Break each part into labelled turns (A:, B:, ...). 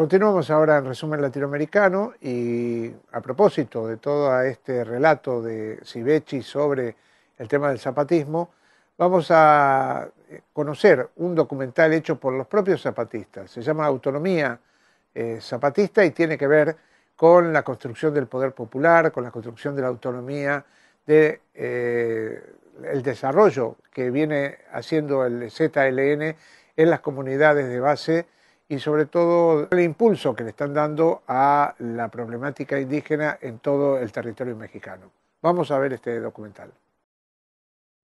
A: Continuamos ahora en resumen latinoamericano y a propósito de todo este relato de Sibechi sobre el tema del zapatismo, vamos a conocer un documental hecho por los propios zapatistas. Se llama Autonomía eh, Zapatista y tiene que ver con la construcción del poder popular, con la construcción de la autonomía, de eh, el desarrollo que viene haciendo el ZLN en las comunidades de base y sobre todo el impulso que le están dando a la problemática indígena en todo el territorio mexicano. Vamos a ver este documental.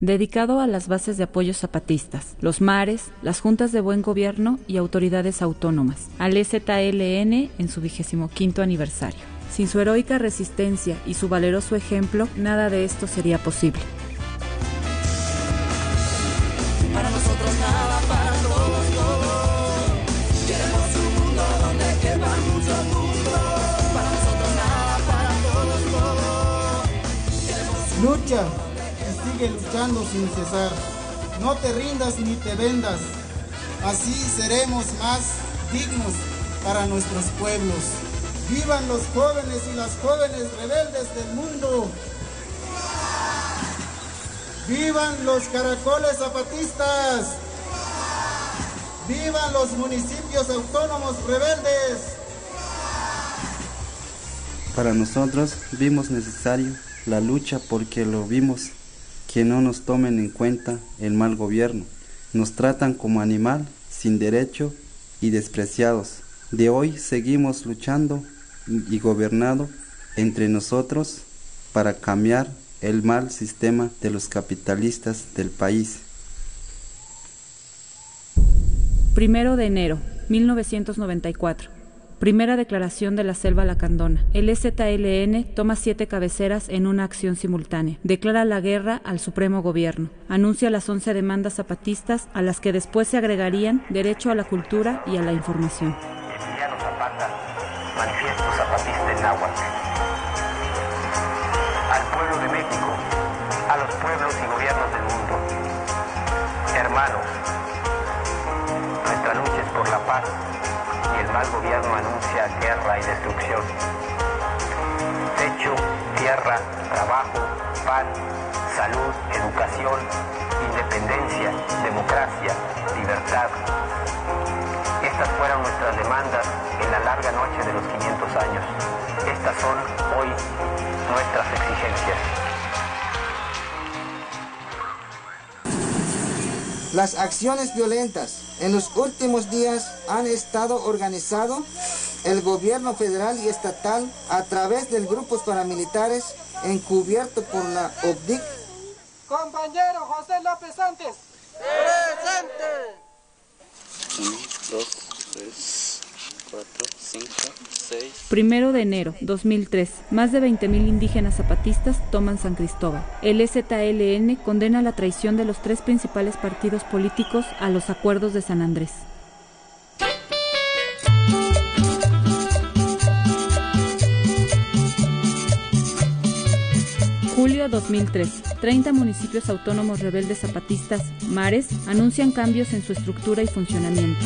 B: Dedicado a las bases de apoyo zapatistas, los mares, las juntas de buen gobierno y autoridades autónomas, al EZLN en su vigésimo quinto aniversario. Sin su heroica resistencia y su valeroso ejemplo, nada de esto sería posible.
C: Lucha y sigue luchando sin cesar. No te rindas ni te vendas. Así seremos más dignos para nuestros pueblos. Vivan los jóvenes y las jóvenes rebeldes del mundo. Vivan los caracoles zapatistas. Vivan los municipios autónomos rebeldes.
D: Para nosotros vimos necesario la lucha porque lo vimos, que no nos tomen en cuenta el mal gobierno. Nos tratan como animal, sin derecho y despreciados. De hoy seguimos luchando y gobernando entre nosotros para cambiar el mal sistema de los capitalistas del país.
B: Primero de enero, 1994. Primera declaración de la Selva Lacandona. El EZLN toma siete cabeceras en una acción simultánea. Declara la guerra al Supremo Gobierno. Anuncia las once demandas zapatistas a las que después se agregarían derecho a la cultura y a la información.
E: Y destrucción. Techo, tierra, trabajo, paz, salud, educación, independencia, democracia, libertad. Estas fueron nuestras demandas en la larga noche de los 500 años. Estas son hoy nuestras exigencias.
F: Las acciones violentas en los últimos días han estado organizado el gobierno federal y estatal a través de grupos paramilitares encubierto por la OBDIC.
C: Compañero José López Santos.
G: Presente. Uno, dos, tres, cuatro, cinco, seis.
B: Primero de enero 2003, más de 20.000 indígenas zapatistas toman San Cristóbal. El EZLN condena la traición de los tres principales partidos políticos a los acuerdos de San Andrés. Julio 2003. 30 municipios autónomos rebeldes zapatistas, mares, anuncian cambios en su estructura y funcionamiento.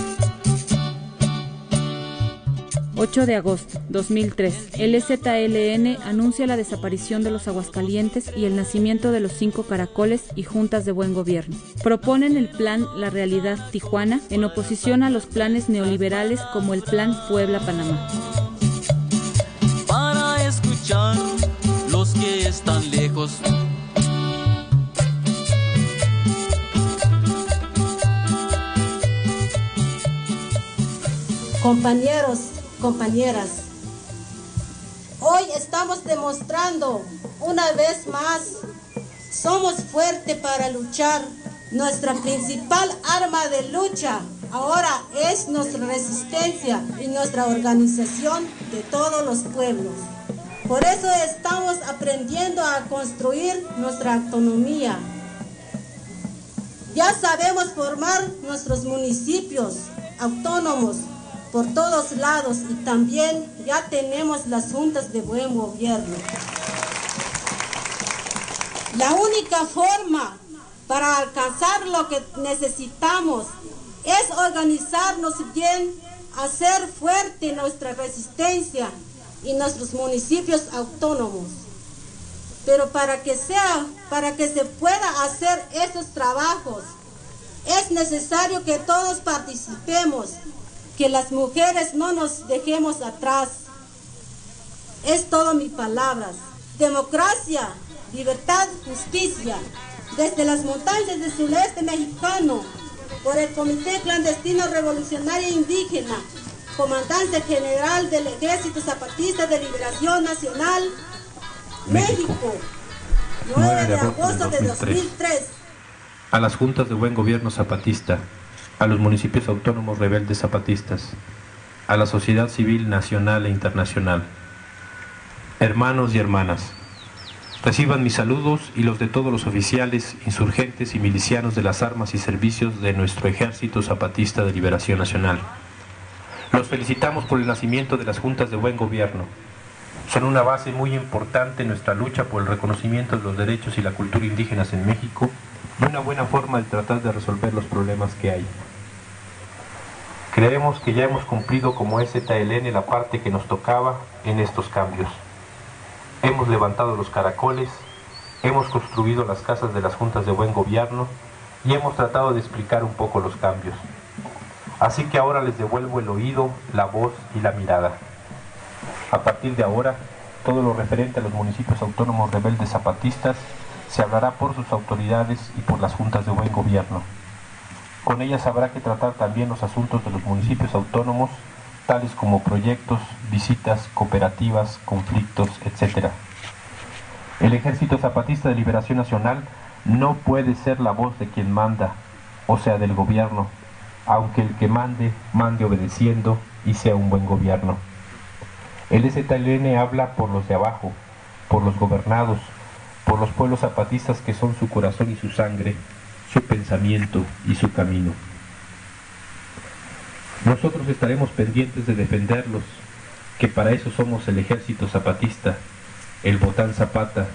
B: 8 de agosto 2003. El EZLN anuncia la desaparición de los Aguascalientes y el nacimiento de los cinco caracoles y juntas de buen gobierno. Proponen el plan La Realidad Tijuana en oposición a los planes neoliberales como el Plan Puebla-Panamá.
H: Para que están lejos.
I: Compañeros, compañeras, hoy estamos demostrando una vez más, somos fuertes para luchar. Nuestra principal arma de lucha ahora es nuestra resistencia y nuestra organización de todos los pueblos. Por eso estamos aprendiendo a construir nuestra autonomía. Ya sabemos formar nuestros municipios autónomos por todos lados y también ya tenemos las juntas de buen gobierno. La única forma para alcanzar lo que necesitamos es organizarnos bien hacer fuerte nuestra resistencia y nuestros municipios autónomos. Pero para que sea, para que se pueda hacer esos trabajos, es necesario que todos participemos, que las mujeres no nos dejemos atrás. Es todo mi palabras. Democracia, libertad, justicia. Desde las montañas del sureste mexicano, por el Comité Clandestino Revolucionario Indígena, Comandante General del Ejército Zapatista de Liberación Nacional, México, 9 de agosto de 2003.
J: A las juntas de buen gobierno zapatista, a los municipios autónomos rebeldes zapatistas, a la sociedad civil nacional e internacional. Hermanos y hermanas, reciban mis saludos y los de todos los oficiales, insurgentes y milicianos de las armas y servicios de nuestro Ejército Zapatista de Liberación Nacional. Los felicitamos por el nacimiento de las juntas de buen gobierno. Son una base muy importante en nuestra lucha por el reconocimiento de los derechos y la cultura indígenas en México y una buena forma de tratar de resolver los problemas que hay. Creemos que ya hemos cumplido como EZLN la parte que nos tocaba en estos cambios. Hemos levantado los caracoles, hemos construido las casas de las juntas de buen gobierno y hemos tratado de explicar un poco los cambios. Así que ahora les devuelvo el oído, la voz y la mirada. A partir de ahora, todo lo referente a los municipios autónomos rebeldes zapatistas se hablará por sus autoridades y por las juntas de buen gobierno. Con ellas habrá que tratar también los asuntos de los municipios autónomos, tales como proyectos, visitas, cooperativas, conflictos, etc. El Ejército Zapatista de Liberación Nacional no puede ser la voz de quien manda, o sea, del gobierno, aunque el que mande, mande obedeciendo y sea un buen gobierno. El STLN habla por los de abajo, por los gobernados, por los pueblos zapatistas que son su corazón y su sangre, su pensamiento y su camino. Nosotros estaremos pendientes de defenderlos, que para eso somos el ejército zapatista, el Botán Zapata.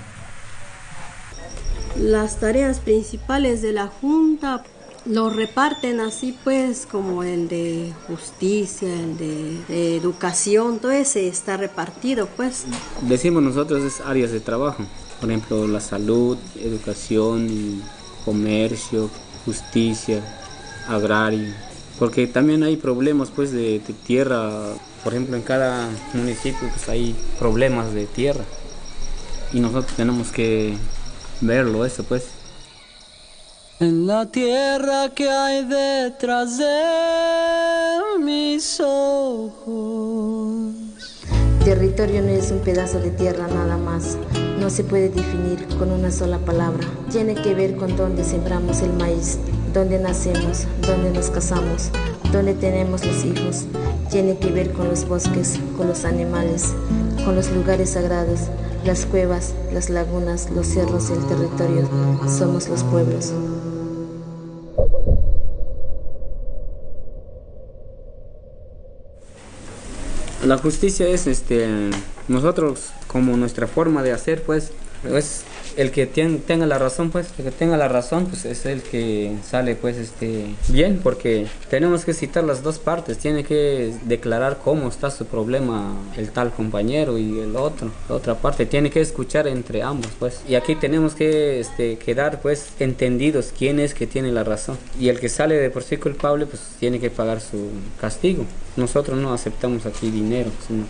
K: Las tareas principales de la Junta lo reparten así pues como el de justicia, el de, educación, todo ese está repartido pues.
L: Decimos nosotros es áreas de trabajo, por ejemplo la salud, educación, comercio, justicia, agrario, porque también hay problemas pues de, de, tierra, por ejemplo en cada municipio pues hay problemas de tierra y nosotros tenemos que verlo eso pues.
H: En la tierra que hay detrás de mis ojos.
M: Territorio no es un pedazo de tierra nada más. No se puede definir con una sola palabra. Tiene que ver con dónde sembramos el maíz, dónde nacemos, dónde nos casamos, dónde tenemos los hijos. Tiene que ver con los bosques, con los animales, con los lugares sagrados, las cuevas, las lagunas, los cerros el territorio. Somos los pueblos.
L: La justicia es este nosotros como nuestra forma de hacer pues es el que tiene, tenga la razón pues el que tenga la razón pues es el que sale pues este bien porque tenemos que citar las dos partes tiene que declarar cómo está su problema el tal compañero y el otro la otra parte tiene que escuchar entre ambos pues y aquí tenemos que este, quedar pues entendidos quién es que tiene la razón y el que sale de por sí culpable pues tiene que pagar su castigo. Nosotros no aceptamos aquí dinero sino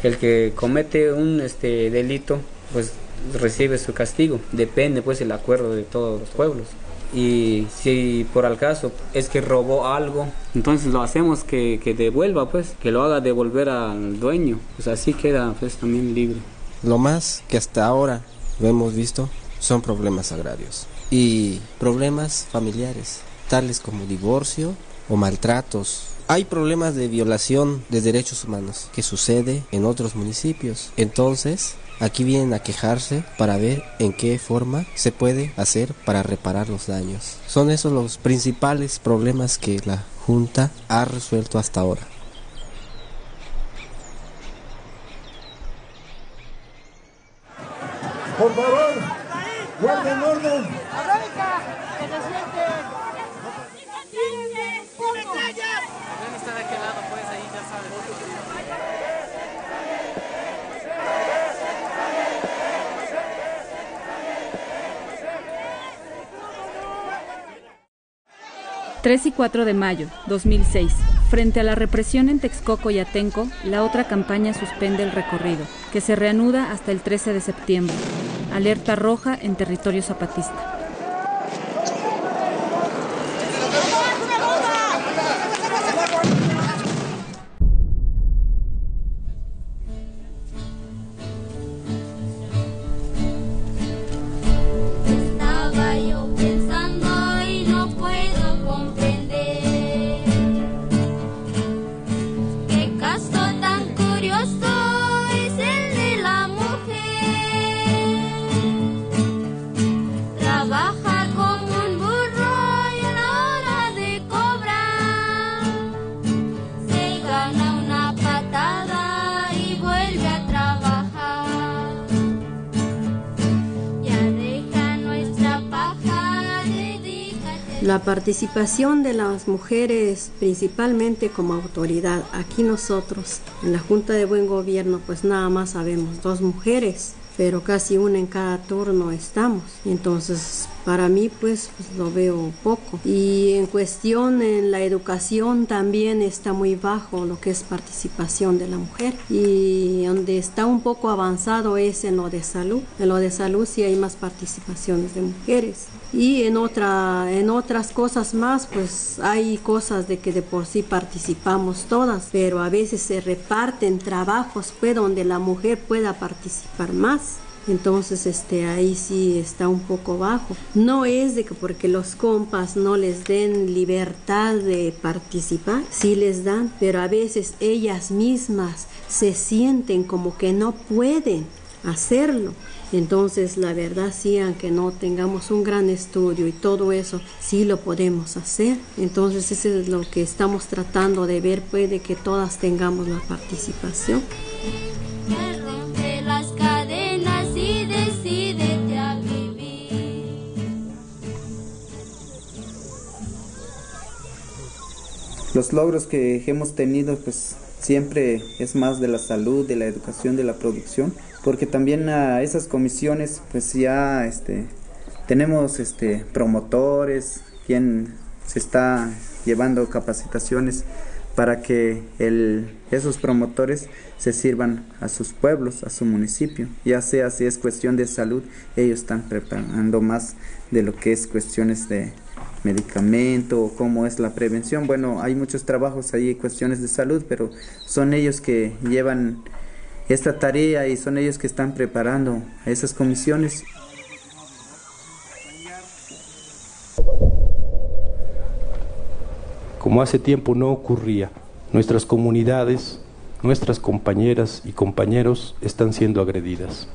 L: que el que comete un este delito pues recibe su castigo. Depende pues el acuerdo de todos los pueblos. Y si por al caso es que robó algo, entonces lo hacemos que, que devuelva pues, que lo haga devolver al dueño. Pues así queda pues también libre.
N: Lo más que hasta ahora lo hemos visto son problemas agrarios y problemas familiares, tales como divorcio o maltratos. Hay problemas de violación de derechos humanos que sucede en otros municipios. Entonces, Aquí vienen a quejarse para ver en qué forma se puede hacer para reparar los daños. Son esos los principales problemas que la Junta ha resuelto hasta ahora.
O: Por favor, guarden orden.
G: está de aquel lado, pues ahí
P: 3 y 4 de mayo 2006. Frente a la represión en Texcoco y Atenco, la otra campaña suspende el recorrido, que se reanuda hasta el 13 de septiembre. Alerta roja en territorio zapatista.
Q: La
K: participación de las mujeres principalmente como autoridad. Aquí nosotros en la Junta de Buen Gobierno pues nada más sabemos dos mujeres, pero casi una en cada turno estamos. Entonces para mí pues, pues, lo veo poco. Y en cuestión en la educación también está muy bajo lo que es participación de la mujer. Y donde está un poco avanzado es en lo de salud. En lo de salud sí hay más participaciones de mujeres. Y en, otra, en otras cosas más, pues hay cosas de que de por sí participamos todas, pero a veces se reparten trabajos pues, donde la mujer pueda participar más. Entonces, este, ahí sí está un poco bajo. No es de que porque los compas no les den libertad de participar, sí les dan, pero a veces ellas mismas se sienten como que no pueden hacerlo. Entonces, la verdad sí, aunque no tengamos un gran estudio y todo eso, sí lo podemos hacer. Entonces, eso es lo que estamos tratando de ver, puede que todas tengamos la participación.
R: Los logros que hemos tenido, pues siempre es más de la salud, de la educación, de la producción, porque también a esas comisiones, pues ya este, tenemos este, promotores, quien se está llevando capacitaciones para que el, esos promotores se sirvan a sus pueblos, a su municipio, ya sea si es cuestión de salud, ellos están preparando más de lo que es cuestiones de medicamento o cómo es la prevención. Bueno, hay muchos trabajos ahí, cuestiones de salud, pero son ellos que llevan esta tarea y son ellos que están preparando esas comisiones.
S: Como hace tiempo no ocurría, nuestras comunidades, nuestras compañeras y compañeros están siendo agredidas.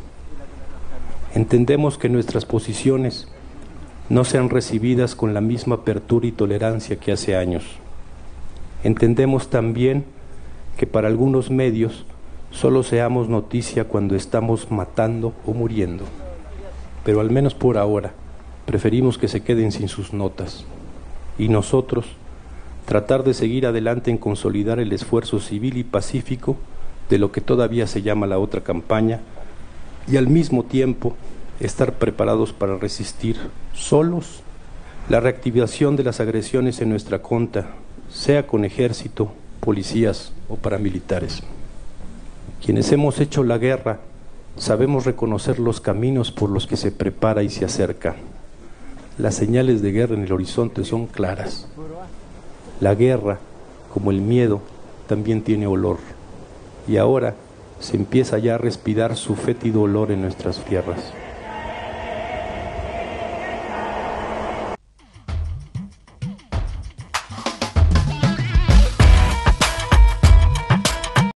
S: Entendemos que nuestras posiciones no sean recibidas con la misma apertura y tolerancia que hace años. Entendemos también que para algunos medios solo seamos noticia cuando estamos matando o muriendo, pero al menos por ahora preferimos que se queden sin sus notas y nosotros tratar de seguir adelante en consolidar el esfuerzo civil y pacífico de lo que todavía se llama la otra campaña y al mismo tiempo estar preparados para resistir solos la reactivación de las agresiones en nuestra conta, sea con ejército, policías o paramilitares. Quienes hemos hecho la guerra sabemos reconocer los caminos por los que se prepara y se acerca. Las señales de guerra en el horizonte son claras. La guerra, como el miedo, también tiene olor. Y ahora se empieza ya a respirar su fétido olor en nuestras tierras.